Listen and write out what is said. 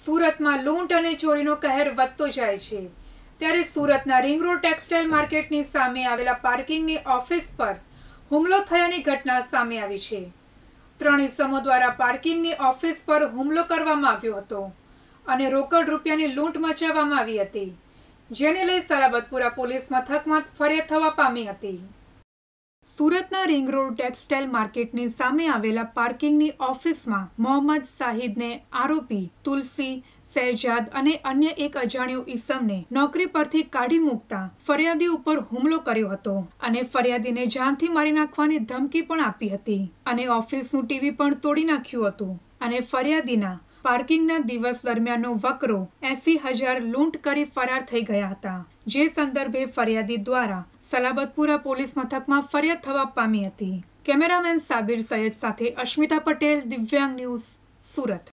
સુરતમાં લૂંટ અને ચોરીનો કહેર વધતો જાય છે. ત્યારે સુરતના રિંગ રોડ ટેક્સટાઇલ માર્કેટની સામે આવેલા પાર્કિંગની ઓફિસ પર હુમલો થયાની ઘટના સામે આવી છે. ત્રણ ઇસમો દ્વારા પાર્કિંગની ઓફિસ પર હુમલો કરવામાં આવ્યો હતો અને રોકડ રૂપિયાની લૂંટ મચાવવામાં આવી હતી, જેને લઈ સલાબતપુરા પોલીસ મથકમાં ફરિયાદ થવા પામી હતી. સુરતના રિંગ રોડ ટેક્સટાઇલ માર્કેટની સામે આવેલા પાર્કિંગની ઓફિસમાં મોહમ્મદ શાહિદને આરોપી તુલસી સહેજાદ અને અન્ય એક અજાણ્યો ઈસમને નોકરી પરથી કાઢી મૂકતા ફરિયાદી ઉપર હુમલો કર્યો હતો અને ફરિયાદીને જાનથી મારી નાખવાની ધમકી પણ આપી હતી અને ઓફિસનું ટીવી પણ તોડી નાખ્યું હતું અને ફરિયાદીના પાર્કિંગના દિવસ દરમિયાનનો વકરો એસી હજાર લૂંટ કરી ફરાર થઈ ગયા હતા. જે સંદર્ભે ફરિયાદી દ્વારા સલાબતપુરા પોલીસ મથકમાં ફરિયાદ થવા પામી હતી. કેમેરામેન સાબિર સૈયદ સાથે અશ્મિતા પટેલ, દિવ્યાંગ ન્યૂઝ, સુરત.